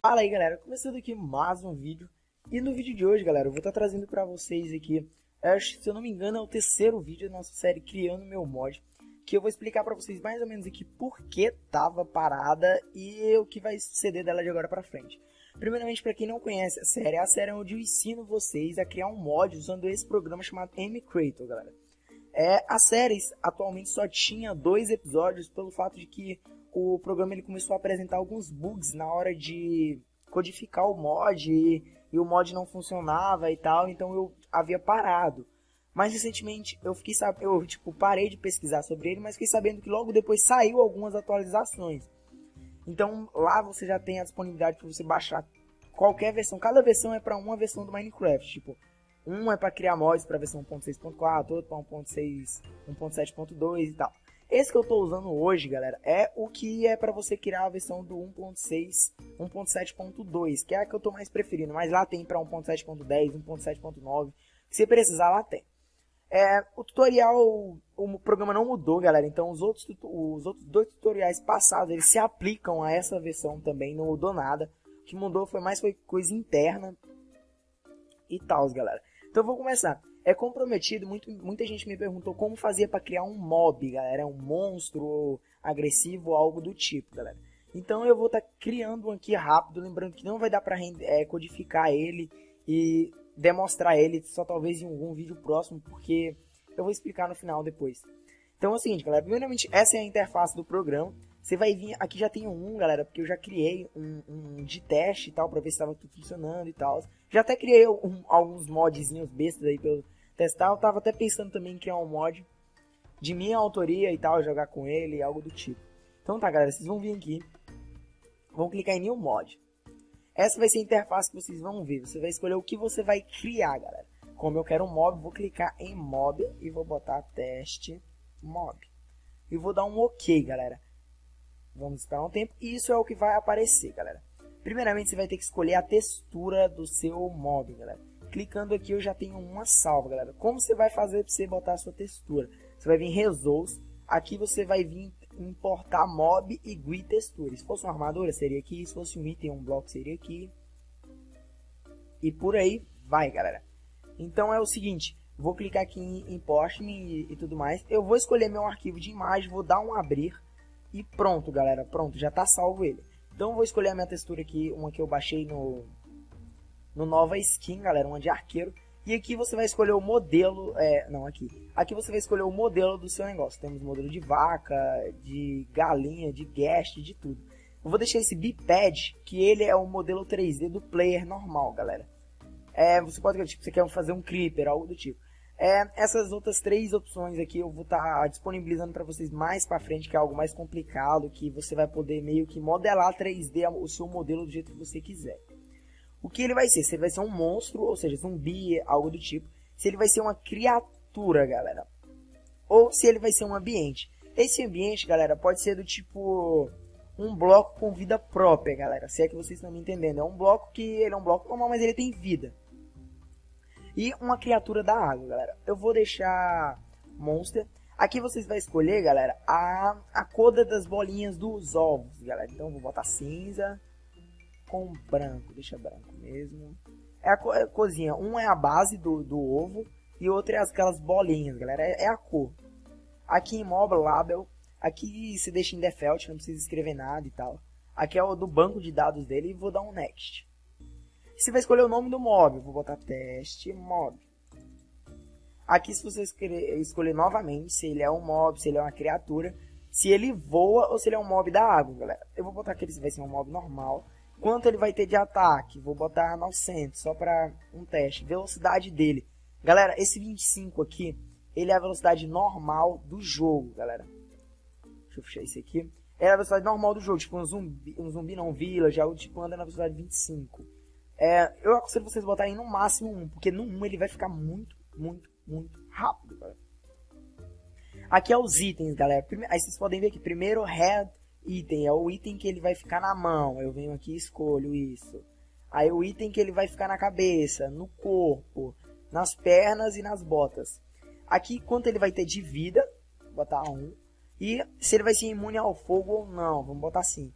Fala aí galera, começando aqui mais um vídeo. E no vídeo de hoje galera, eu vou estar trazendo pra vocês aqui Acho, se eu não me engano é o terceiro vídeo da nossa série Criando Meu Mod Que eu vou explicar pra vocês mais ou menos aqui por que tava parada E o que vai suceder dela de agora pra frente. Primeiramente, para quem não conhece a série, a série é onde eu ensino vocês a criar um mod usando esse programa chamado M-Creator, galera. É, a série atualmente só tinha dois episódios pelo fato de que o programa ele começou a apresentar alguns bugs na hora de codificar o mod e, e o mod não funcionava e tal, então eu havia parado. Mas recentemente eu fiquei eu tipo parei de pesquisar sobre ele, mas fiquei sabendo que logo depois saiu algumas atualizações. Então lá você já tem a disponibilidade para você baixar qualquer versão. Cada versão é para uma versão do Minecraft. Tipo, um é para criar mods para versão 1.6.4, outro para 1.6, 1.7.2 e tal. Esse que eu estou usando hoje, galera, é o que é para você criar a versão do 1.6, 1.7.2, que é a que eu estou mais preferindo. Mas lá tem para 1.7.10, 1.7.9, se precisar lá tem. É, o tutorial, o programa não mudou, galera. Então os outros, os outros dois tutoriais passados, eles se aplicam a essa versão também, não mudou nada. O que mudou foi mais foi coisa interna e tal, galera. Então vou começar. É comprometido, muito, muita gente me perguntou como fazia para criar um mob, galera. Um monstro agressivo, algo do tipo, galera. Então eu vou estar tá criando um aqui rápido, lembrando que não vai dar para é, codificar ele e demonstrar ele só talvez em algum vídeo próximo, porque eu vou explicar no final depois. Então é o seguinte, galera, primeiramente essa é a interface do programa. Você vai vir, aqui já tem um, galera, porque eu já criei um, um de teste e tal, pra ver se estava tudo funcionando e tal. Já até criei um, alguns modzinhos bestas aí pra eu testar. Eu tava até pensando também em criar um mod de minha autoria e tal, jogar com ele, algo do tipo. Então tá, galera, vocês vão vir aqui, vão clicar em New Mod. Essa vai ser a interface que vocês vão ver. Você vai escolher o que você vai criar, galera. Como eu quero um mob, vou clicar em mob e vou botar teste mob. E vou dar um OK, galera. Vamos esperar um tempo. E isso é o que vai aparecer, galera. Primeiramente, você vai ter que escolher a textura do seu mob, galera. Clicando aqui, eu já tenho uma salva, galera. Como você vai fazer para você botar a sua textura? Você vai vir em Resolve. Aqui você vai vir importar mob e GUI textura. Se fosse uma armadura, seria aqui. Se fosse um item, um bloco, seria aqui. E por aí vai, galera. Então é o seguinte, vou clicar aqui em Import e, e tudo mais. Eu vou escolher meu arquivo de imagem, vou dar um abrir. E pronto, galera. Pronto, já está salvo ele. Então vou escolher a minha textura aqui, uma que eu baixei no, no Nova Skin, galera, uma de arqueiro. E aqui você vai escolher o modelo, é, não, aqui. Aqui você vai escolher o modelo do seu negócio. Temos modelo de vaca, de galinha, de guest, de tudo. Eu vou deixar esse biped, que ele é o modelo 3D do player normal, galera. É, você pode, tipo, você quer fazer um creeper, algo do tipo. É, essas outras três opções aqui eu vou estar tá disponibilizando para vocês mais para frente, que é algo mais complicado, que você vai poder meio que modelar 3D o seu modelo do jeito que você quiser. O que ele vai ser? Se ele vai ser um monstro, ou seja, zumbi, algo do tipo. Se ele vai ser uma criatura, galera. Ou se ele vai ser um ambiente. Esse ambiente, galera, pode ser do tipo um bloco com vida própria, galera. Se é que vocês estão me entendendo. É um bloco que ele é um bloco normal, mas ele tem vida. E uma criatura da água, galera. Eu vou deixar monster. Aqui vocês vão escolher, galera, a, a cor das bolinhas dos ovos, galera. Então vou botar cinza com branco, deixa branco mesmo. É a, é a cozinha, um é a base do, do ovo e outro é aquelas bolinhas, galera, é, é a cor. Aqui em Mobile Label, aqui se deixa em default, não precisa escrever nada e tal. Aqui é o do banco de dados dele e vou dar um next. Você vai escolher o nome do mob, vou botar teste mob. Aqui se você escolher novamente se ele é um mob, se ele é uma criatura, se ele voa ou se ele é um mob da água, galera. Eu vou botar que ele vai ser um mob normal. Quanto ele vai ter de ataque? Vou botar 900, só para um teste. Velocidade dele. Galera, esse 25 aqui, ele é a velocidade normal do jogo, galera. Deixa eu fechar isso aqui. É a velocidade normal do jogo, tipo um zumbi, um zumbi não, village, algo tipo anda na velocidade 25. É, eu aconselho vocês botarem no máximo 1, porque no 1 ele vai ficar muito, muito, muito rápido, galera. Aqui é os itens, galera. Aí vocês podem ver aqui, primeiro head item, é o item que ele vai ficar na mão. Eu venho aqui e escolho isso. Aí o item que ele vai ficar na cabeça, no corpo, nas pernas e nas botas. Aqui quanto ele vai ter de vida, botar 1. E se ele vai ser imune ao fogo ou não, vamos botar assim.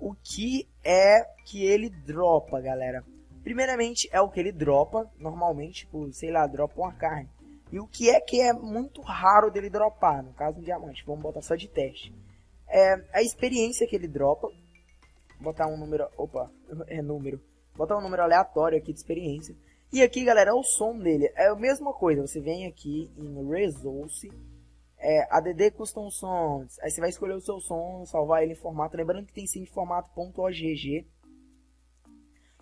O que é que ele dropa, galera? Primeiramente é o que ele dropa, normalmente, tipo, sei lá, dropa uma carne. E o que é que é muito raro dele dropar, no caso um diamante, vamos botar só de teste. É a experiência que ele dropa. Botar um número, opa, é número. Botar um número aleatório aqui de experiência. E aqui, galera, é o som dele. É a mesma coisa, você vem aqui em Resource, é, ADD Custom Songs. Aí você vai escolher o seu som, salvar ele em formato. Lembrando que tem sim formato .ogg,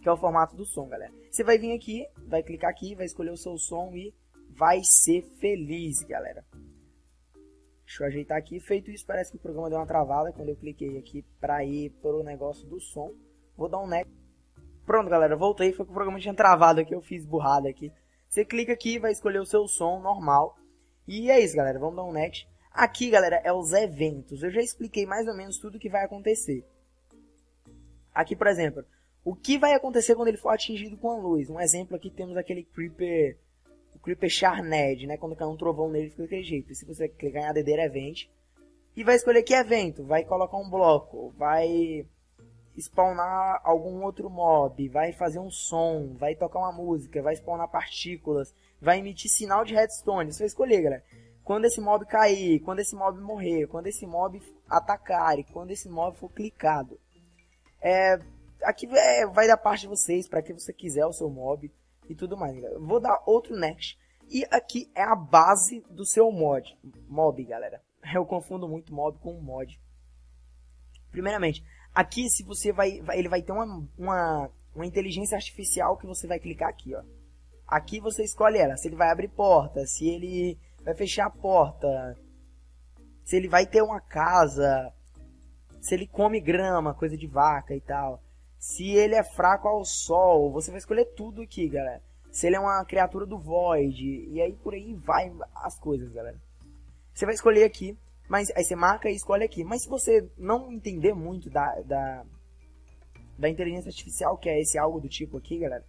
que é o formato do som, galera. Você vai vir aqui, vai clicar aqui, vai escolher o seu som e vai ser feliz, galera. Deixa eu ajeitar aqui. Feito isso, parece que o programa deu uma travada quando eu cliquei aqui para ir pro negócio do som. Vou dar um next. Pronto, galera, voltei. Foi que o programa tinha travado aqui, eu fiz burrada aqui. Você clica aqui, vai escolher o seu som normal. E é isso, galera. Vamos dar um next. Aqui, galera, é os eventos. Eu já expliquei mais ou menos tudo que vai acontecer. Aqui, por exemplo, o que vai acontecer quando ele for atingido com a luz. Um exemplo aqui temos aquele Creeper, o Creeper Charned, né? Quando cai um trovão nele fica daquele jeito. E se você clicar em ADD Event, e vai escolher que evento, vai colocar um bloco, vai spawnar algum outro mob, vai fazer um som, vai tocar uma música, vai spawnar partículas, vai emitir sinal de redstone. Você vai escolher, galera. Quando esse mob cair, quando esse mob morrer, quando esse mob atacar e quando esse mob for clicado. É, aqui é, vai da parte de vocês, para que você quiser o seu mob e tudo mais. Galera. Vou dar outro next. E aqui é a base do seu mod. Mob, galera. Eu confundo muito mob com mod. Primeiramente, aqui se você vai, vai ele vai ter uma, uma, uma inteligência artificial que você vai clicar aqui, ó. Aqui você escolhe ela, se ele vai abrir porta, se ele vai fechar a porta, se ele vai ter uma casa, se ele come grama, coisa de vaca e tal. Se ele é fraco ao sol, você vai escolher tudo aqui, galera. Se ele é uma criatura do Void, e aí por aí vai as coisas, galera. Você vai escolher aqui, mas aí você marca e escolhe aqui. Mas se você não entender muito da, da, da inteligência artificial, que é esse algo do tipo aqui, galera,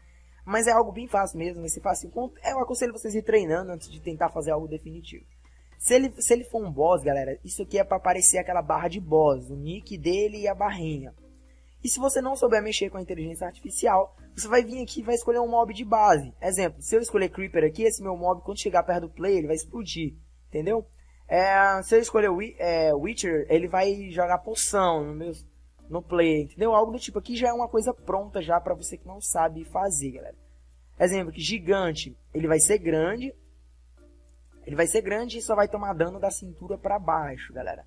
mas é algo bem fácil mesmo, você faz assim, eu aconselho vocês ir treinando antes de tentar fazer algo definitivo. Se ele, se ele for um boss, galera, isso aqui é para aparecer aquela barra de boss, o nick dele e a barrinha. E se você não souber mexer com a inteligência artificial, você vai vir aqui e vai escolher um mob de base. Exemplo, se eu escolher Creeper aqui, esse meu mob, quando chegar perto do player, ele vai explodir. Entendeu? É, se eu escolher é, Witcher, ele vai jogar poção no meu, no play, entendeu? Algo do tipo. Aqui já é uma coisa pronta já para você que não sabe fazer, galera. Exemplo, que gigante, ele vai ser grande. Ele vai ser grande e só vai tomar dano da cintura para baixo, galera.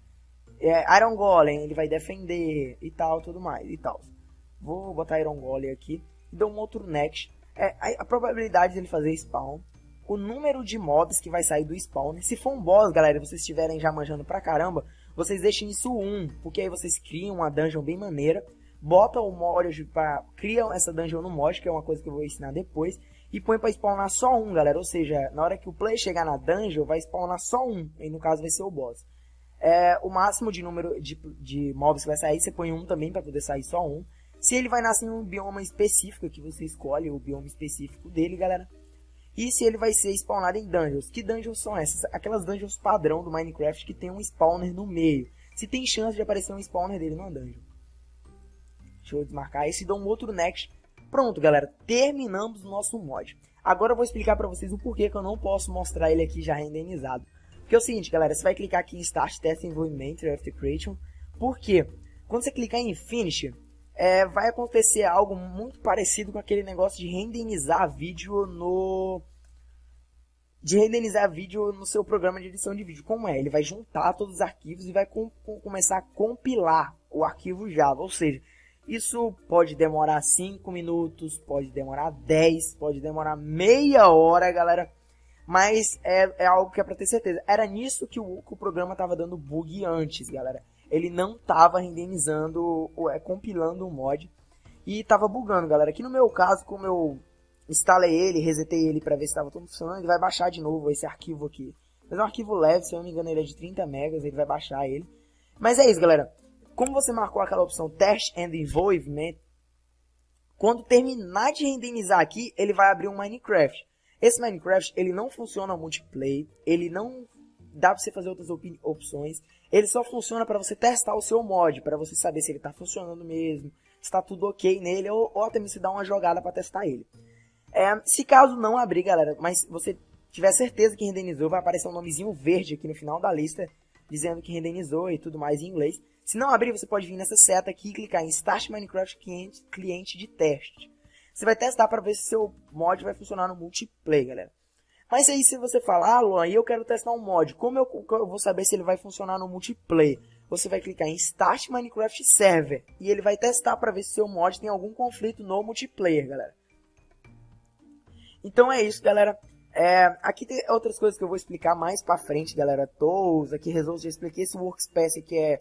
É, Iron Golem, ele vai defender e tal, tudo mais e tal. Vou botar Iron Golem aqui e dou um outro next. É, a, a probabilidade dele fazer spawn o número de mobs que vai sair do spawn. Se for um boss, galera, vocês estiverem já manjando pra caramba, vocês deixem isso 1, porque aí vocês criam uma dungeon bem maneira, botam o mod para criam essa dungeon no mod, que é uma coisa que eu vou ensinar depois, e põe para spawnar só um, galera. Ou seja, na hora que o player chegar na dungeon, vai spawnar só um, e no caso vai ser o boss. É, o máximo de número de, de mobs que vai sair, você põe um também para poder sair só um. Se ele vai nascer em um bioma específico, que você escolhe o bioma específico dele, galera. E se ele vai ser spawnado em dungeons. Que dungeons são essas? Aquelas dungeons padrão do Minecraft que tem um spawner no meio. Se tem chance de aparecer um spawner dele numa dungeon. Deixa eu desmarcar esse e dou um outro next. Pronto, galera. Terminamos o nosso mod. Agora eu vou explicar pra vocês o porquê que eu não posso mostrar ele aqui já renderizado. Porque é o seguinte, galera. Você vai clicar aqui em Start Test Environment After Creation. Por quê? Quando você clicar em Finish, é, vai acontecer algo muito parecido com aquele negócio de renderizar vídeo no de renderizar vídeo no seu programa de edição de vídeo. Como é? Ele vai juntar todos os arquivos e vai com, com, começar a compilar o arquivo Java. Ou seja, isso pode demorar 5 minutos, pode demorar 10, pode demorar meia hora, galera. Mas é, é algo que é para ter certeza. Era nisso que o, que o programa estava dando bug antes, galera ele não tava renderizando, ou é, compilando o mod e tava bugando, galera. Aqui no meu caso, como eu instalei ele, resetei ele para ver se estava tudo funcionando, ele vai baixar de novo esse arquivo aqui. Mas é um arquivo leve, se eu não me engano ele é de 30 megas, ele vai baixar ele. Mas é isso, galera. Como você marcou aquela opção Test and Involvement, quando terminar de renderizar aqui, ele vai abrir um Minecraft. Esse Minecraft, ele não funciona multiplayer, ele não dá pra você fazer outras opções. Ele só funciona para você testar o seu mod, para você saber se ele tá funcionando mesmo, se tá tudo ok nele, ou, ou até mesmo dar uma jogada para testar ele. É, se caso não abrir, galera, mas você tiver certeza que renderizou, vai aparecer um nomezinho verde aqui no final da lista, dizendo que renderizou e tudo mais em inglês. Se não abrir, você pode vir nessa seta aqui e clicar em Start Minecraft Cliente, cliente de teste. Você vai testar para ver se seu mod vai funcionar no multiplayer, galera. Mas aí se você falar, ah, Luan, eu quero testar um mod, como eu, eu, vou saber se ele vai funcionar no multiplayer? Você vai clicar em Start Minecraft Server e ele vai testar para ver se seu mod tem algum conflito no multiplayer, galera. Então é isso, galera. É, aqui tem outras coisas que eu vou explicar mais pra frente, galera. Tools, aqui Results, já expliquei esse Workspace que é,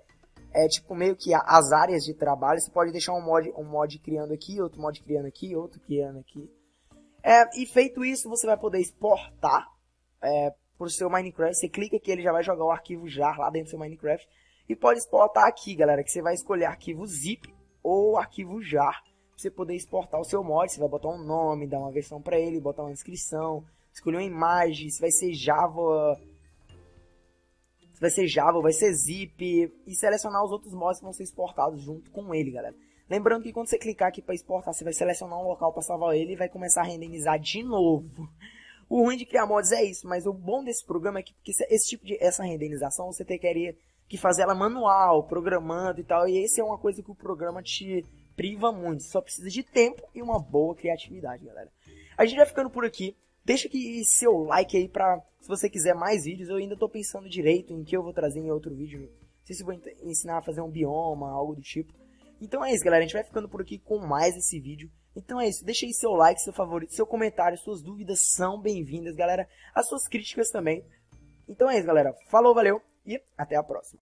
é tipo meio que as áreas de trabalho. Você pode deixar um mod, um mod criando aqui, outro mod criando aqui, outro criando aqui. É, e feito isso, você vai poder exportar é, para o seu Minecraft. Você clica aqui, ele já vai jogar o arquivo jar lá dentro do seu Minecraft. E pode exportar aqui, galera, que você vai escolher arquivo zip ou arquivo jar. Pra você poder exportar o seu mod, você vai botar um nome, dar uma versão para ele, botar uma inscrição, escolher uma imagem, se vai ser Java, vai ser Java, vai ser zip, e selecionar os outros mods que vão ser exportados junto com ele, galera. Lembrando que quando você clicar aqui para exportar, você vai selecionar um local para salvar ele e vai começar a renderizar de novo. O ruim de criar mods é isso, mas o bom desse programa é que esse tipo de essa renderização você teria que fazer ela manual, programando e tal, e esse é uma coisa que o programa te priva muito. Só precisa de tempo e uma boa criatividade, galera. A gente vai ficando por aqui. Deixa aqui seu like aí pra se você quiser mais vídeos. Eu ainda tô pensando direito em que eu vou trazer em outro vídeo. Não sei se vou ensinar a fazer um bioma, algo do tipo. Então é isso, galera. A gente vai ficando por aqui com mais esse vídeo. Então é isso. Deixa aí seu like, seu favorito, seu comentário. Suas dúvidas são bem-vindas, galera. As suas críticas também. Então é isso, galera. Falou, valeu e até a próxima.